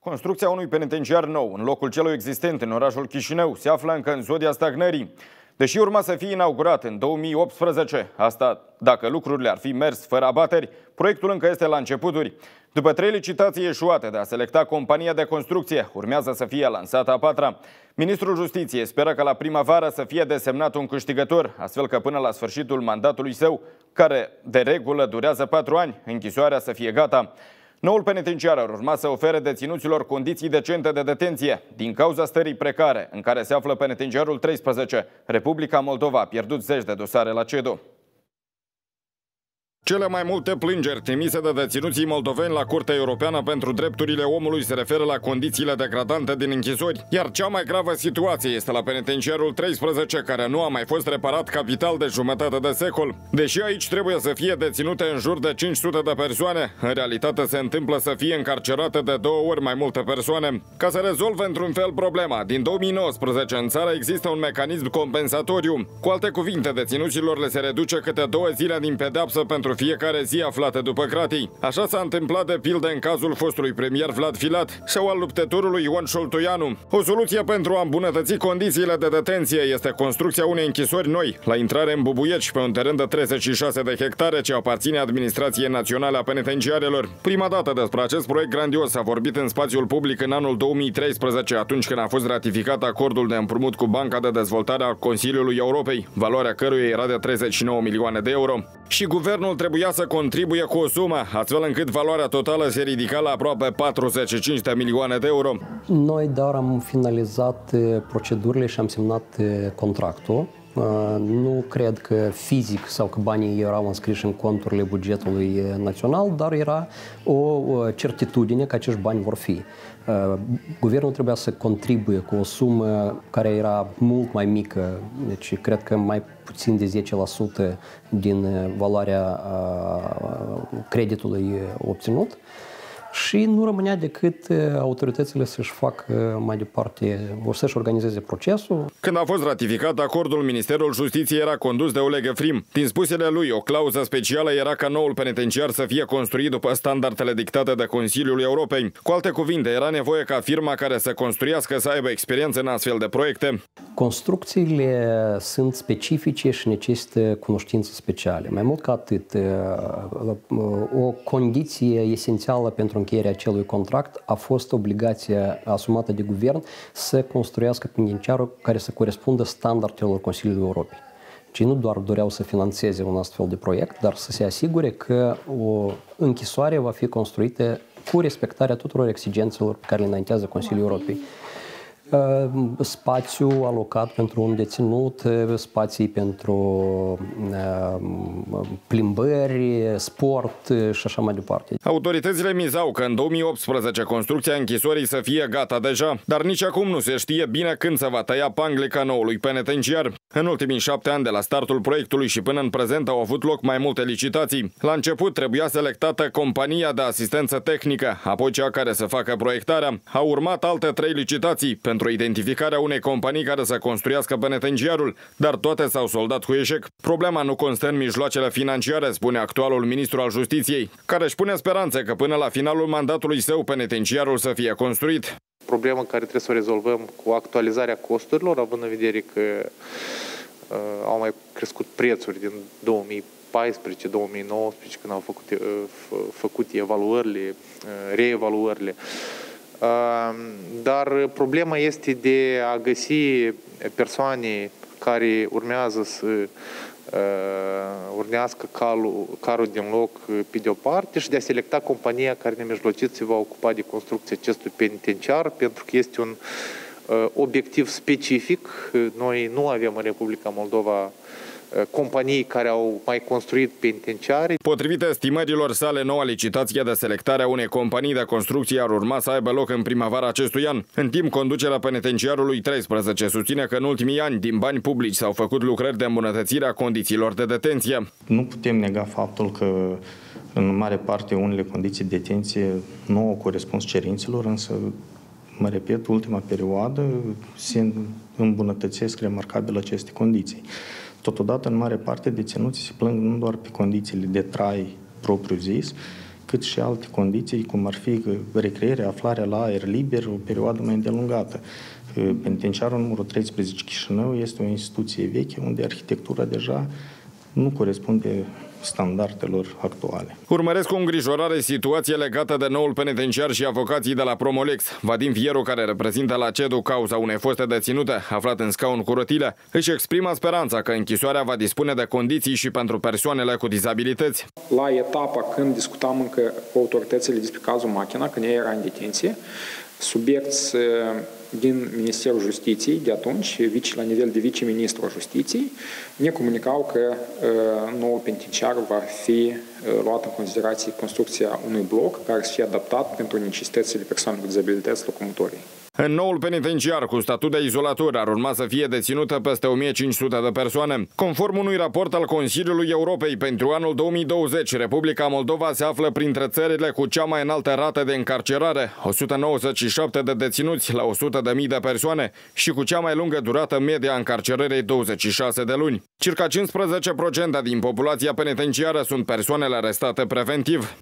Construcția unui penitenciar nou, în locul celui existent în orașul Chișinău, se află încă în zodia stagnării. Deși urma să fie inaugurat în 2018, asta dacă lucrurile ar fi mers fără abateri, proiectul încă este la începuturi. După trei licitații eșuate de a selecta compania de construcție, urmează să fie lansată a patra. Ministrul Justiției speră că la primăvară să fie desemnat un câștigător, astfel că până la sfârșitul mandatului său, care de regulă durează patru ani, închisoarea să fie gata. Noul penitenciar ar urma să ofere deținuților condiții decente de detenție din cauza stării precare în care se află penitenciarul 13. Republica Moldova a pierdut zeci de dosare la CEDO. Cele mai multe plângeri trimise de deținuții moldoveni la Curtea Europeană pentru Drepturile Omului se referă la condițiile degradante din închisori, iar cea mai gravă situație este la penitenciarul 13, care nu a mai fost reparat capital de jumătate de secol. Deși aici trebuie să fie deținute în jur de 500 de persoane, în realitate se întâmplă să fie încarcerate de două ori mai multe persoane. Ca să rezolve într-un fel problema, din 2019 în țară există un mecanism compensatoriu. Cu alte cuvinte, deținuților le se reduce câte două zile din pedapsă pentru fiecare zi aflată după kratii. Așa s-a întâmplat de pildă în cazul fostului premier Vlad Filat sau al luptătorului Ion Șoltoianu. O soluție pentru a îmbunătăți condițiile de detenție este construcția unei închisori noi, la intrare în Bubuieci, pe un teren de 36 de hectare ce aparține Administrației Naționale a Penitenciarelor. Prima dată despre acest proiect grandios s-a vorbit în spațiul public în anul 2013, atunci când a fost ratificat acordul de împrumut cu Banca de Dezvoltare a Consiliului Europei, valoarea căruia era de 39 milioane de euro. Și guvernul trebuia să contribuie cu o sumă, astfel încât valoarea totală se ridica la aproape 45 de milioane de euro. Noi doar am finalizat eh, procedurile și am semnat eh, contractul. Eh, nu cred că fizic sau că banii erau înscriși în conturile bugetului național, dar era o certitudine că acești bani vor fi. Guvernul trebuia să contribuie cu o sumă care era mult mai mică, deci cred că mai puțin de 10% din valoarea creditului obținut și nu rămânea decât autoritățile să-și facă mai departe, să-și organizeze procesul. Când a fost ratificat acordul, Ministerul Justiției era condus de Oleg Efrim. Din spusele lui, o clauză specială era ca noul penitenciar să fie construit după standardele dictate de Consiliul Europei. Cu alte cuvinte, era nevoie ca firma care să construiască să aibă experiență în astfel de proiecte. Construcțiile sunt specifice și necesită cunoștințe speciale. Mai mult ca atât, o condiție esențială pentru încheierea acelui contract a fost obligația asumată de guvern să construiască penitenciarul care să corespundă standardelor Consiliului Europei. Cei nu doar doreau să financeze un astfel de proiect, dar să se asigure că o închisoare va fi construită cu respectarea tuturor exigențelor pe care le înaintează Consiliul Europei spațiu alocat pentru un deținut, spații pentru plimbări, sport și așa mai departe. Autoritățile mizau că în 2018 construcția închisorii să fie gata deja, dar nici acum nu se știe bine când se va tăia panglica noului penitenciar. În ultimii șapte ani de la startul proiectului și până în prezent au avut loc mai multe licitații. La început trebuia selectată compania de asistență tehnică, apoi cea care să facă proiectarea. Au urmat alte trei licitații pentru identificarea unei companii care să construiască penitenciarul, dar toate s-au soldat cu eșec. Problema nu constă în mijloacele financiare, spune actualul ministru al justiției, care își pune speranțe că până la finalul mandatului său penitenciarul să fie construit problemă care trebuie să o rezolvăm cu actualizarea costurilor, având în vedere că uh, au mai crescut prețuri din 2014, 2019, când au făcut, uh, făcut evaluările, uh, reevaluările. Uh, dar problema este de a găsi persoane care urmează să uh, urnească calul, carul din loc uh, pe de o parte și de a selecta compania care nemijlocit se va ocupa de construcția acestui penitenciar, pentru că este un uh, obiectiv specific. Noi nu avem în Republica Moldova Uh, companii care au mai construit penitenciare. Potrivit estimărilor sale, noua licitație de selectare a unei companii de construcție ar urma să aibă loc în primăvara acestui an. În timp, conducerea penitenciarului 13 susține că în ultimii ani, din bani publici, s-au făcut lucrări de îmbunătățire a condițiilor de detenție. Nu putem nega faptul că în mare parte unele condiții de detenție nu au corespuns cerințelor, însă mă repet, ultima perioadă se îmbunătățesc remarcabil aceste condiții. Totodată, în mare parte, deținuții se plâng nu doar pe condițiile de trai propriu-zis, cât și alte condiții, cum ar fi recreere, aflarea la aer liber, o perioadă mai îndelungată. Penitenciarul numărul 13 Chișinău este o instituție veche unde arhitectura deja nu corespunde standardelor actuale. Urmăresc cu îngrijorare situație legată de noul penitenciar și avocații de la Promolex. Vadim Vieru, care reprezintă la CEDU cauza unei foste deținute, aflat în scaun cu rotile, își exprimă speranța că închisoarea va dispune de condiții și pentru persoanele cu dizabilități. La etapa când discutam încă cu autoritățile despre cazul Machina, când ea era în detenție, subiect din Ministerul Justiției de atunci, vice, la nivel de vice-ministru al Justiției, ne comunicau că uh, noul penitenciar va fi uh, luat în considerație construcția unui bloc care să fie adaptat pentru necesitățile persoanelor cu dizabilități locomotorii. În noul penitenciar cu statut de izolator ar urma să fie deținută peste 1500 de persoane. Conform unui raport al Consiliului Europei pentru anul 2020, Republica Moldova se află printre țările cu cea mai înaltă rată de încarcerare, 197 de deținuți la 100 de mii de persoane și cu cea mai lungă durată media încarcerării 26 de luni. Circa 15% din populația penitenciară sunt persoanele arestate preventiv.